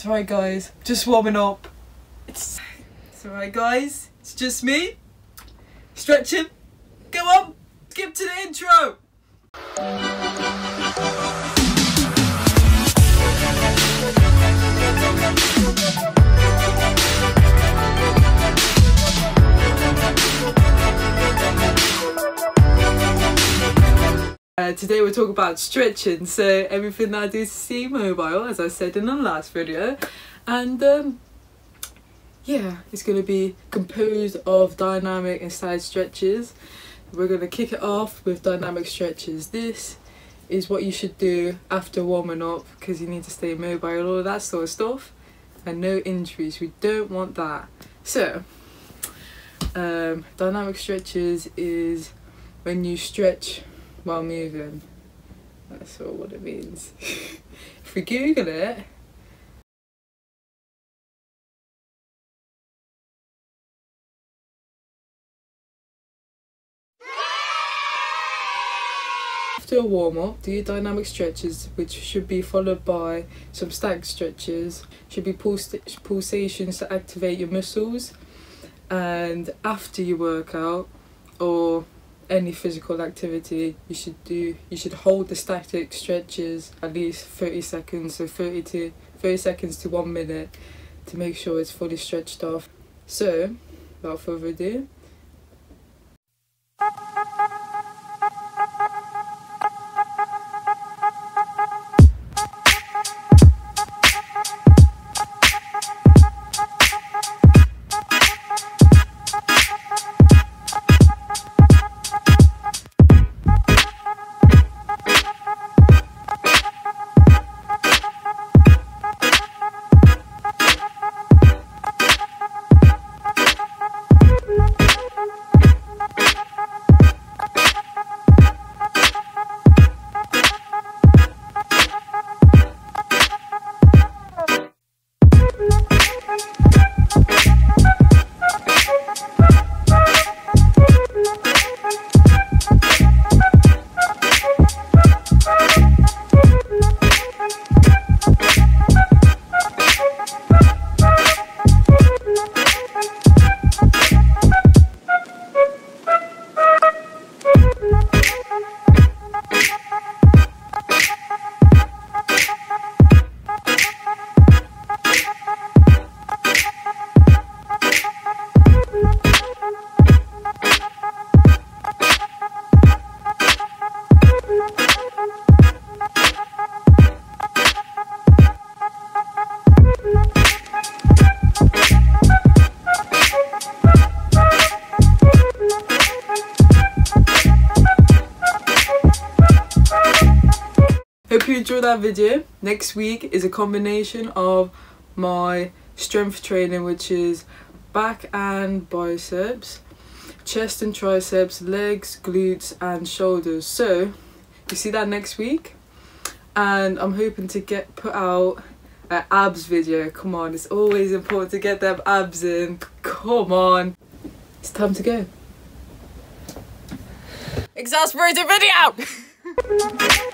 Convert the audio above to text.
It's alright, guys. Just warming up. It's, it's alright, guys. It's just me. Stretching. Go on. Skip to the intro. Uh, today we're talking about stretching, so everything that I do to stay mobile, as I said in the last video, and um, yeah, it's going to be composed of dynamic and side stretches. We're going to kick it off with dynamic stretches. This is what you should do after warming up because you need to stay mobile, all that sort of stuff, and no injuries. We don't want that. So, um, dynamic stretches is when you stretch while moving. That's all what it means. if we Google it, after a warm up, do your dynamic stretches, which should be followed by some static stretches, should be pulse- pulsations to activate your muscles. And after your workout, or any physical activity you should do you should hold the static stretches at least 30 seconds so 30 to 30 seconds to 1 minute to make sure it's fully stretched off. So without further ado Hope you enjoyed that video. Next week is a combination of my strength training, which is back and biceps, chest and triceps, legs, glutes, and shoulders. So, you see that next week. And I'm hoping to get put out an abs video. Come on, it's always important to get them abs in. Come on. It's time to go. Exasperated video!